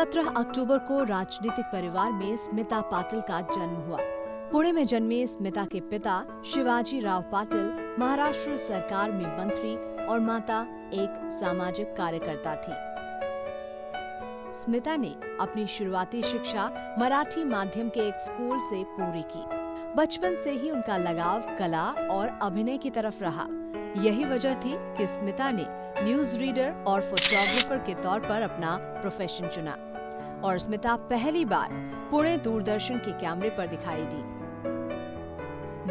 17 अक्टूबर को राजनीतिक परिवार में स्मिता पाटिल का जन्म हुआ। पुणे में जन्मे स्मिता के पिता शिवाजी राव पाटिल, महाराष्ट्र सरकार में मंत्री और माता एक सामाजिक कार्यकर्ता थी। स्मिता ने अपनी शुरुआती शिक्षा मराठी माध्यम के एक स्कूल से पूरी की। बचपन से ही उनका लगाव, कला और अभिनय की तरफ़ रहा। यही वजह थी कि स्मिता ने न्यूज़ रीडर और फोटोग्राफर के तौर पर अपना प्रोफेशन चुना। और स्मिता पहली बार पुणे दूरदर्शन के कैमरे पर दिखाई दी।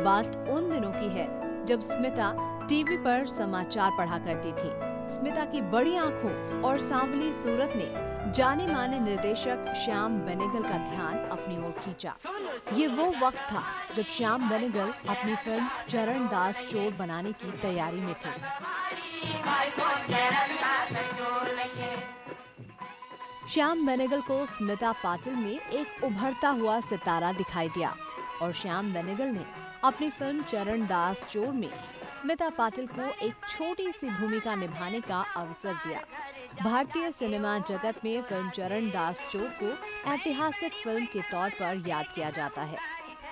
बात उन दिनों की है, जब स्मिता टीवी पर समाचार पढ़ा करती थी। स्मिता की बड़ी आँखों और सांवली सूरत ने जाने माने निर्देशक श्याम बेनेगल का ध्यान अपनी ओर खींचा। ये वो वक्त था, जब श्याम बेनेगल अपनी फ़िल्म चरण दास चोर बनाने की तैयारी में थे। श्याम बेनेगल को स्मिता पाटिल में एक उभरता हुआ सितारा दिखाई दिया और श्याम बेनेगल ने अपनी फ़िल्म चरण दास चोर में स्मिता पाटिल को एक छोटी सी भूमिका निभाने का अवसर दिया। भारतीय सिनेमा जगत में फ़िल्म चरण दास चोर को ऐतिहासिक फ़िल्म के तौर पर याद किया जाता है।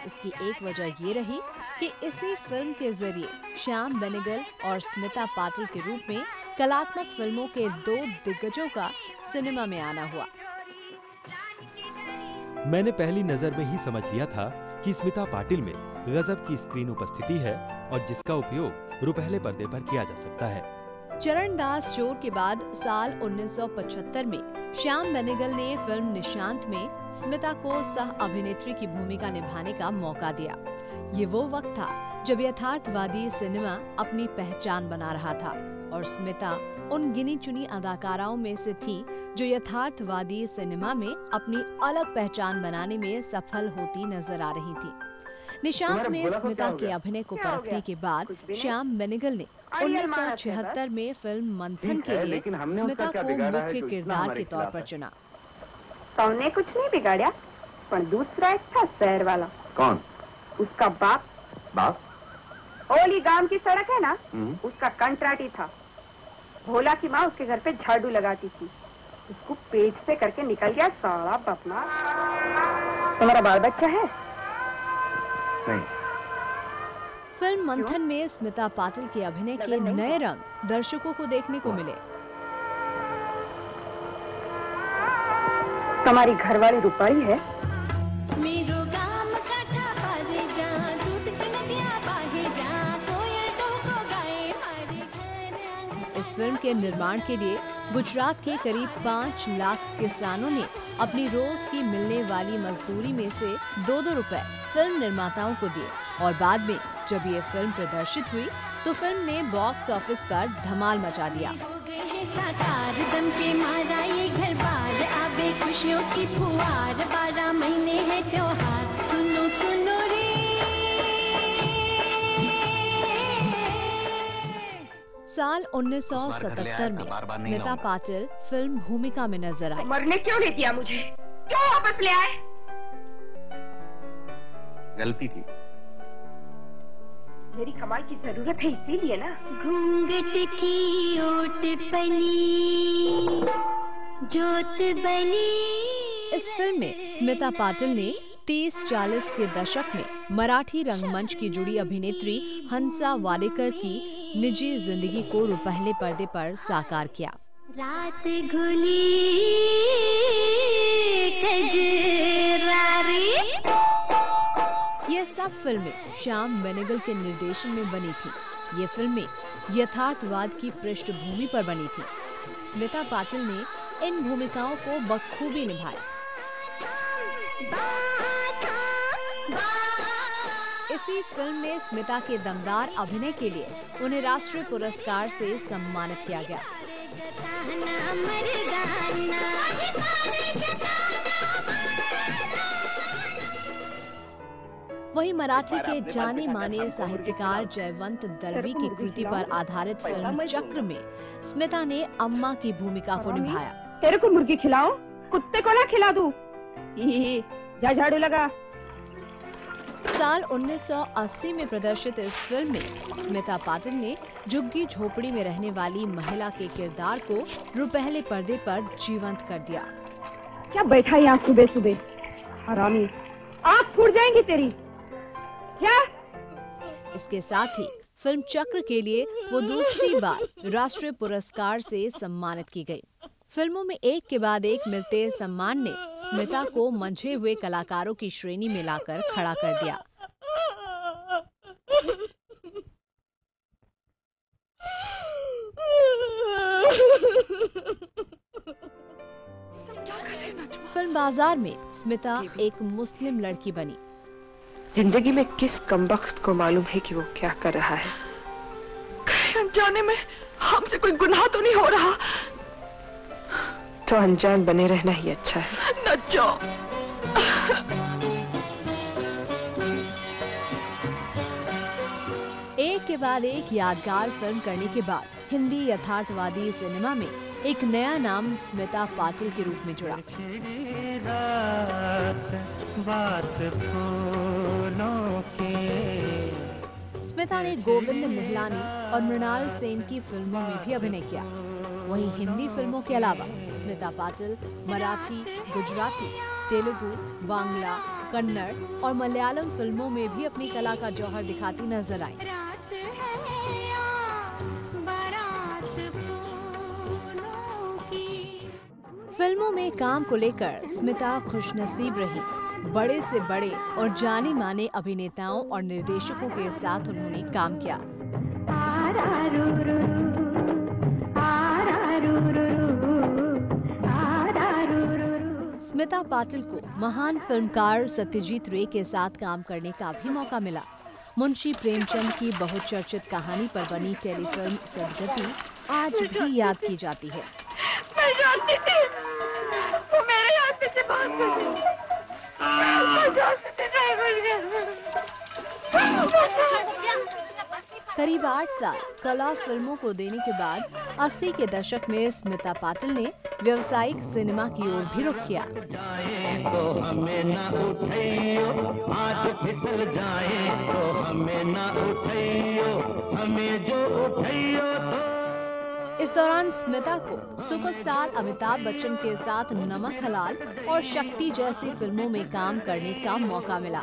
इसकी एक वजह ये रही कि इसी फ़िल्म के ज़रिए श्याम बेनेगल और स्मिता पाटिल के रूप में कलात्मक फ़िल्मों के दो दिग्गजों का सिनेमा में आना हुआ। मैंने पहली नज़र में ही समझ लिया था कि स्मिता पाटिल में गजब की स्क्रीन उपस्थिति है और जिसका उपयोग रुपहले पर्दे पर किया जा सकता है। चरण दास चोर के बाद साल 1975 में श्याम बेनेगल ने फ़िल्म निशांत में स्मिता को सह अभिनेत्री की भूमिका निभाने का मौका दिया। ये वो वक्त था जब यथार्थवादी सिनेमा अपनी पहचान बना रहा था। और स्मिता उन गिनी चुनी अदाकाराओं में से थी जो यथार्थवादी सिनेमा में अपनी अलग पहचान बनाने में सफल होती नज़र आ रही थी। निशांत में स्मिता के अभिनय को परखने के बाद श्याम बेनेगल ने 1976 में फ़िल्म मंथन के लिए स्मिता को मुख्य किरदार के तौर पर चुना। सौने कुछ नहीं बिगाड़ा पर दूसरा एक था शहर वाला। कौन? उसका बाप। बाप? ओली गाँव की सड़क है ना? हम्म। उसका कंट्राटी था। भोला की माँ उसके घर पे झाड़ू लगाती थी। उसको पेट से करके निकल गया सारा बपना। तुम्हारा बाल बच्चा है? नहीं। फ़िल्म मंथन में स्मिता पाटिल के अभिनय के नए रंग दर्शकों को देखने को मिले। तुम्हारी घरवाली रुपाई है? फ़िल्म के निर्माण के लिए गुजरात के करीब पाँच लाख किसानों ने अपनी रोज की मिलने वाली मजदूरी में से दो दो रुपए फ़िल्म निर्माताओं को दिए। और बाद में जब ये फ़िल्म प्रदर्शित हुई तो फ़िल्म ने बॉक्स ऑफ़िस पर धमाल मचा दिया। खुशियों की फुहार बारह महीने है त्योहार सुनो सुनो रे। साल 1977 में स्मिता पाटिल फ़िल्म भूमिका में नज़र आई। मरने क्यों नहीं दिया मुझे? क्यों वापस ले आए? गलती थी। मेरी कमाल की ज़रूरत है इसीलिए ना। घूंघट की ओट पली जोत बली इस फ़िल्म में स्मिता पाटिल ने 30-40 के दशक में मराठी रंगमंच की जुड़ी अभिनेत्री हंसा वाडेकर की निजी ज़िंदगी को रुपहले पर्दे पर साकार किया। रात घुली ये सब फ़िल्में श्याम बेनेगल के निर्देशन में बनी थी। ये फ़िल्में यथार्थवाद की पृष्ठभूमि पर बनी थी। स्मिता पाटिल ने इन भूमिकाओं को बखूबी निभाया। इसी फ़िल्म में स्मिता के दमदार अभिनय के लिए उन्हें राष्ट्रीय पुरस्कार से सम्मानित किया गया। वहीं मराठी के जाने माने साहित्यकार जयवंत दलवी की कृति पर आधारित फ़िल्म चक्र में स्मिता ने अम्मा की भूमिका को निभाया। तेरे को मुर्गी खिलाओ कुत्ते को ना खिला दूँ? ही, जा झाड़ू लगा। साल 1980 में प्रदर्शित इस फ़िल्म में स्मिता पाटिल ने झुग्गी झोपड़ी में रहने वाली महिला के किरदार को रुपहले पर्दे पर जीवंत कर दिया। क्या बैठा यहाँ सुबह सुबह हरामी। आँख फूट जाएँगी तेरी। क्या? इसके साथ ही फ़िल्म चक्र के लिए वो दूसरी बार राष्ट्रीय पुरस्कार से सम्मानित की गई। फ़िल्मों में एक के बाद एक मिलते सम्मान ने स्मिता को मंझे हुए कलाकारों की श्रेणी में लाकर खड़ा कर दिया। फ़िल्म बाज़ार में स्मिता एक मुस्लिम लड़की बनी। ज़िंदगी में किस कमबख्त को मालूम है कि वो क्या कर रहा है? अनजाने में हमसे कोई गुनाह तो नहीं हो रहा? तो अनजान बने रहना ही अच्छा है। न एक के बाद एक यादगार फ़िल्म करने के बाद हिंदी यथार्थवादी सिनेमा में एक नया नाम स्मिता पाटिल के रूप में जुड़ा। स्मिता ने गोविंद निहलानी और मृणाल सेन की फ़िल्मों में भी अभिनय किया। वहीं हिंदी फ़िल्मों के अलावा स्मिता पाटिल, मराठी, गुजराती, तेलुगु, बांग्ला, कन्नड़ और मलयालम फ़िल्मों में भी अपनी कला का जौहर दिखाती नज़र आई। फ़िल्मों में काम को लेकर स्मिता खुशनसीब रही। बड़े से बड़े और जाने माने अभिनेताओं और निर्देशकों के साथ उन्होंने काम किया। स्मिता पाटिल को महान फिल्मकार सत्यजीत रे के साथ काम करने का भी मौका मिला। मुंशी प्रेमचंद की बहुचर्चित कहानी पर बनी टेलीफिल्म सदगति आज भी याद की जाती है। मैं जानती थी। वो मेरे से करीब आठ साल कला फ़िल्मों को देने के बाद 80 के दशक में स्मिता पाटिल ने व्यवसायिक सिनेमा की ओर भी रुख किया। तो हमें न उठाइयो आज फिसल जाए तो हमें न उठाइयो हमें जो उठाइयो तो। इस दौरान स्मिता को सुपरस्टार अमिताभ बच्चन के साथ नमक हलाल और शक्ति जैसी फ़िल्मों में काम करने का मौका मिला।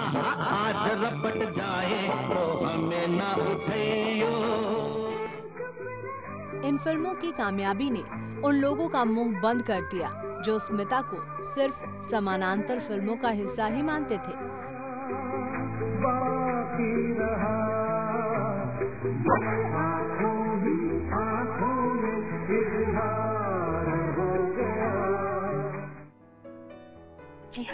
आज रपट जाए तो हमें ना उठाइयो इन फ़िल्मों की कामयाबी ने उन लोगों का मुँह बंद कर दिया, जो स्मिता को सिर्फ़ समानांतर फ़िल्मों का हिस्सा ही मानते थे।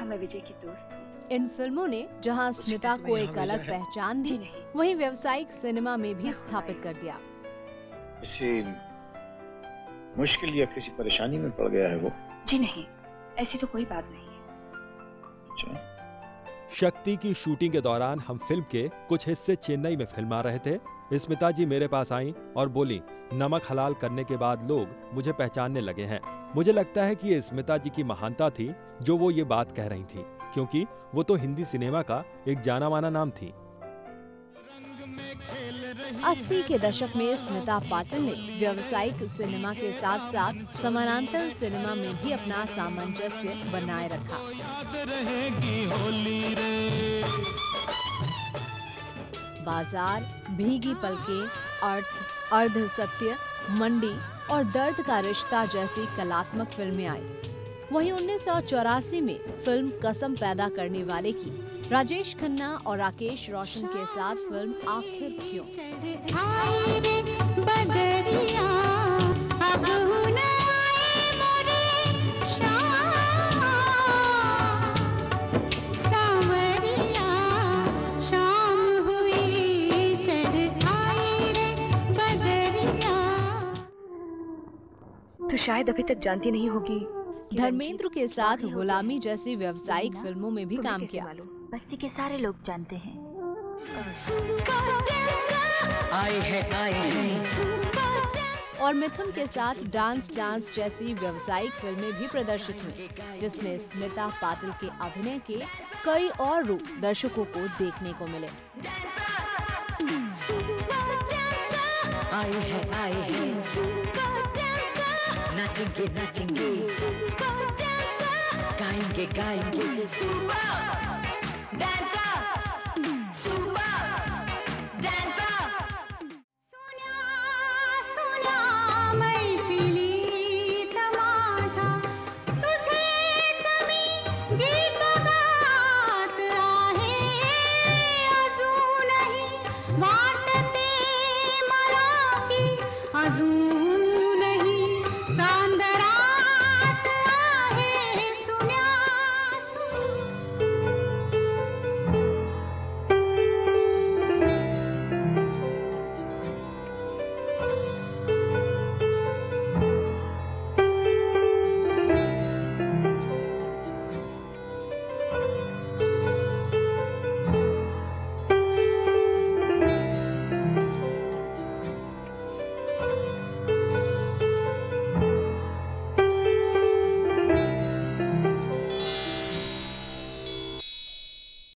मैं विजय की दोस्त हूँ। इन फ़िल्मों ने जहाँ स्मिता को एक अलग पहचान दी वहीं व्यवसायिक सिनेमा में भी स्थापित कर दिया। किसी मुश्किल या किसी परेशानी में पड़ गया है वो? जी नहीं ऐसी तो कोई बात नहीं है। अच्छा। शक्ति की शूटिंग के दौरान हम फ़िल्म के कुछ हिस्से चेन्नई में फिल्मा रहे थे। स्मिता जी मेरे पास आईं और बोली नमक हलाल करने के बाद लोग मुझे पहचानने लगे हैं। मुझे लगता है कि ये स्मिता जी की महानता थी जो वो ये बात कह रही थी क्योंकि वो तो हिंदी सिनेमा का एक जाना माना नाम थी। 80 के दशक में स्मिता पाटिल ने व्यावसायिक सिनेमा के साथ साथ समानांतर सिनेमा में भी अपना सामंजस्य बनाए रखा। याद रहेगी होली रे। बाज़ार, भीगी पलके, अर्थ अर्ध सत्य मंडी और दर्द का रिश्ता जैसी कलात्मक फ़िल्में आई। वहीं उन्नीस सौ चौरासी में फ़िल्म कसम पैदा करने वाले की, राजेश खन्ना और राकेश रोशन के साथ फ़िल्म आखिर क्यों? शायद अभी तक जानती नहीं होगी धर्मेंद्र के साथ गुलामी जैसी व्यवसायिक फ़िल्मों में भी काम किया। बस्ती के सारे लोग जानते हैं। आए है आए और मिथुन के साथ डांस डांस जैसी व्यवसायिक फ़िल्में भी प्रदर्शित हुई जिसमें स्मिता पाटिल के अभिनय के कई और रूप दर्शकों को देखने को मिले। आए है आए हैं। नाचेंगे। नाचेंगे गाएँगे गाएँगे। डांसर